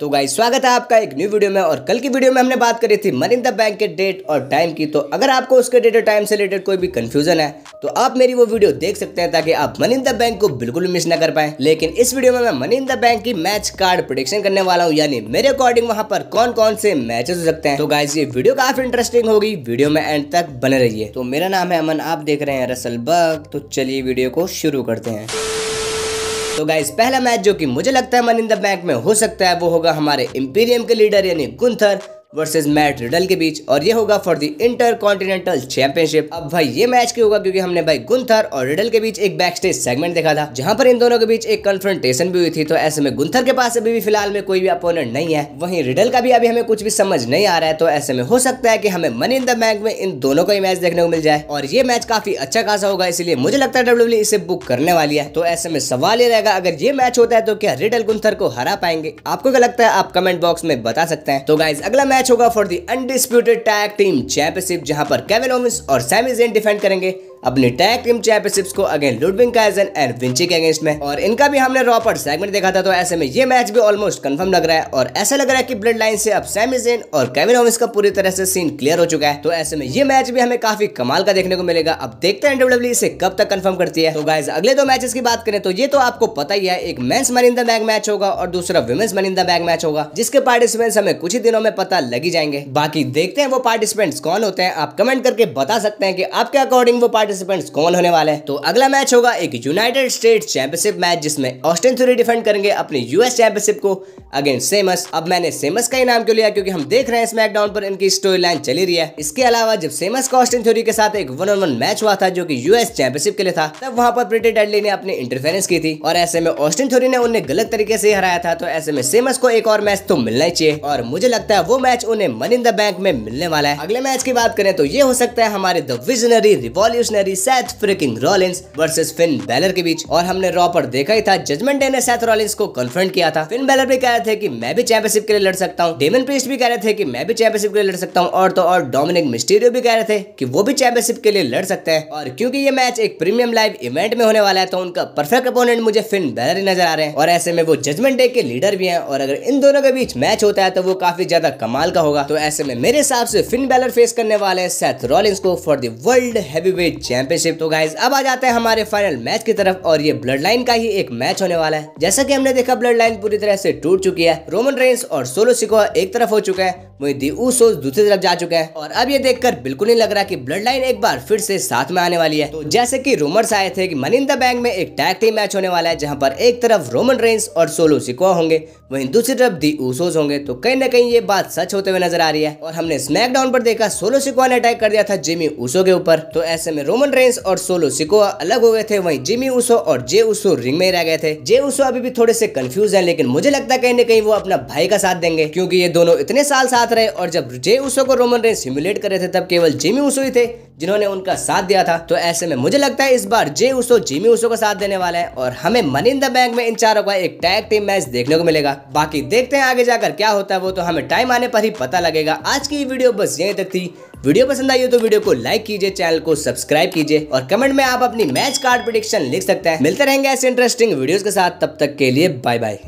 तो गाइस स्वागत है आपका एक न्यू वीडियो में और कल की वीडियो में हमने बात करी थी मनी द बैंक के डेट और टाइम की। तो अगर आपको उसके डेट और टाइम से रिलेटेड कोई भी कंफ्यूजन है तो आप मेरी वो वीडियो देख सकते हैं ताकि आप मनी द बैंक को बिल्कुल मिस ना कर पाए। लेकिन इस वीडियो में मैं मनी द बैंक की मैच कार्ड प्रोडिक्शन करने वाला हूँ, यानी मेरे अकॉर्डिंग वहाँ पर कौन कौन से मैचेस हो सकते हैं। तो गाइस ये वीडियो काफ़ी इंटरेस्टिंग होगी। वीडियो में एंड तक बने रहिए। तो मेरा नाम है अमन, आप देख रहे हैं रसल बग तो चलिए वीडियो को शुरू करते हैं। तो गाइस पहला मैच जो कि मुझे लगता है मन इन द बैंक में हो सकता है, वो होगा हमारे इंपीरियम के लीडर यानी गुंथर वर्सेस मैट रिडल के बीच, और ये होगा for the intercontinental championship अब भाई, ये मैच क्यों होगा? क्योंकि हमने भाई गुंथर और रिडल के बीच एक बैक स्टेज सेगमेंट देखा था, जहाँ पर इन दोनों के बीच एक कन्फ्रंटेशन भी हुई थी। तो ऐसे में गुंथर के पास अभी भी फ़िलहाल में कोई भी अपोनेंट नहीं है। वहीं रिडल का भी अभी हमें कुछ भी समझ नहीं आ रहा है तो ऐसे में हो सकता है कि हमें मनी इन द बैंक में इन दोनों का ही मैच देखने को मिल जाए, और ये मैच काफ़ी अच्छा खासा होगा, इसलिए मुझे लगता है डब्ल्यू इसे बुक करने वाली है। तो ऐसे में सवाल ये रहेगा, अगर ये मैच होता है तो क्या रिडल गुंथर को हरा पाएँगे? आपको क्या लगता है? आप कमेंट बॉक्स में बता सकते हैं। तो गाइज़ अगला मैच होगा for the undisputed tag team championship जहाँ पर केविन ओमिस और सैमी जेन डिफेंड करेंगे। अपनी टैग टीम चैंपियनशिप्स को again Ludwig Kaiser and Vinci के अगेंस्ट में। और इनका भी हमने रॉपर सेगमेंट देखा था तो ऐसे में ये मैच भी ऑलमोस्ट कंफर्म लग रहा है। और ऐसा लग रहा है कि ब्लड लाइन से अब सैमी जेन और केविन का पूरी तरह से सीन क्लियर हो चुका है। तो ऐसे में ये मैच भी हमें काफ़ी कमाल का देखने को मिलेगा। अब देखते हैं डब्ल्यू इसे कब तक कंफर्म करती है। तो गाइज़ अगले दो मैचेस की बात करें तो ये तो आपको पता ही है, एक men's money in the bag match होगा और दूसरा women's money in the bag match होगा, जिसके पार्टिसिपेंट्स हमें कुछ ही दिनों में पता लगी जाएँगे। बाकी देखते हैं वो पार्टिसिपेंट्स कौन होते हैं। आप कमेंट करके बता सकते हैं कि आपके अकॉर्डिंग वो पार्टिसिपेंट्स कौन होने वाले हैं? तो अगला मैच होगा एक यूनाइटेड स्टेट चैंपियनशिप मैच जिसमें ऑस्टिन थ्योरी डिफेंड करेंगे अपने यूएस चैंपियनशिप को अगेंस्ट सेमस अब मैंने सेमस का ही नाम क्यों लिया? क्योंकि हम देख रहे हैं स्मैकडाउन पर इनकी स्टोरी लाइन चली रही है। इसके अलावा जब सेमस का ऑस्टिन थ्योरी के साथ एक वन ऑन वन मैच हुआ था, जो कि यूएस चैंपियनशिप के लिए था, तब वहाँ पर प्रिटी डेडली ने अपनी इंटरफेरेंस की थी। और ऐसे में ऑस्टिन थ्योरी ने उन्हें गलत तरीके से हराया था तो ऐसे में सेमस को एक और मैच तो मिलना ही चाहिए। और मुझे लगता है वो मैच उन्हें मनी इन द बैंक में मिलने वाला है। अगले मैच की बात करें तो ये हो सकता है हमारे the visionary revolutionary Seth freaking Rollins versus Finn Balor के बीच। और हमने रॉ पर देखा ही था जजमेंट डे ने सेथ रॉलिंस को कन्फ्रंट किया था। फिन बैलर भी कह रहे थे कि मैं भी चैंपियनशिप के लिए लड़ सकता हूँ। डेमन प्रीस्ट भी कह रहे थे कि मैं भी चैंपियनशिप के लिए लड़ सकता हूँ। और तो और डोमिनिक मिस्टीरियो भी कह रहे थे कि वो भी चैंपियनशिप के लिए लड़ सकते हैं। और क्योंकि ये मैच एक प्रीमियम लाइव इवेंट में होने वाला है तो उनका परफेक्ट अपोनेंट मुझे फिन बैलर ही नज़र आ रहे हैं। और ऐसे में वो जजमेंट डे के लीडर भी हैं, और अगर इन दोनों के बीच मैच होता है तो वो काफ़ी ज़्यादा कमाल का होगा। तो ऐसे में मेरे हिसाब से फिन बैलर फेस करने वाले हैं सेथ रॉलिंस को for the world heavyweight championship तो गाइस अब आ जाते हैं हमारे फाइनल मैच की तरफ़ और ये ब्लड लाइन का ही एक मैच होने वाला है। जैसा कि हमने देखा ब्लड लाइन पूरी तरह से टूट चुकी है। रोमन रेंस और सोलो सिको एक तरफ़ हो चुका है वही दी ऊसोस दूसरी तरफ़ जा चुका है। और अब ये देखकर बिल्कुल नहीं लग रहा कि ब्लड लाइन एक बार फिर से साथ में आने वाली है। तो जैसे कि रूमर्स आए थे कि मनी इन द बैंक में एक टैग टीम मैच होने वाला है, जहाँ पर एक तरफ़ रोमन रेंस और सोलो सिको होंगे, वहीं दूसरी तरफ़ दी ऊसोस होंगे। तो कहीं ना कहीं ये बात सच होते हुए नज़र आ रही है। और हमने स्मैकडाउन पर देखा सोलो सिको ने अटैक कर दिया था जिमी ऊसो के ऊपर। तो ऐसे में रोमन रेंस और सोलो सिको अलग हो गए थे, वहीं जिमी ऊसो और जे उसो रिंग में रह गए थे। जे उसो अभी भी थोड़े से कंफ्यूज हैं, लेकिन मुझे लगता है कहीं ना कहीं वो अपना भाई का साथ देंगे, क्योंकि ये दोनों इतने साल साथ रहे और जब जे उसो को रोमन रेंस सिमुलेट कर रहे थे, तब केवल जिमी उसो ही थे जिन्होंने उनका साथ दिया था। तो ऐसे में मुझे लगता है इस बार जे उसो जिमी उसो का साथ देने वाला है और हमें मनी इन द बैंक में इन चारों का एक टैग टीम मैच देखने को मिलेगा। बाकी देखते हैं आगे जाकर क्या होता है वो तो हमें टाइम आने पर ही पता लगेगा। आज की वीडियो बस यहीं तक थी। वीडियो पसंद आई हो तो वीडियो को लाइक कीजिए चैनल को सब्सक्राइब कीजिए और कमेंट में आप अपनी मैच कार्ड प्रिडिक्शन लिख सकते हैं। मिलते रहेंगे ऐसे इंटरेस्टिंग वीडियोस के साथ। तब तक के लिए बाय बाय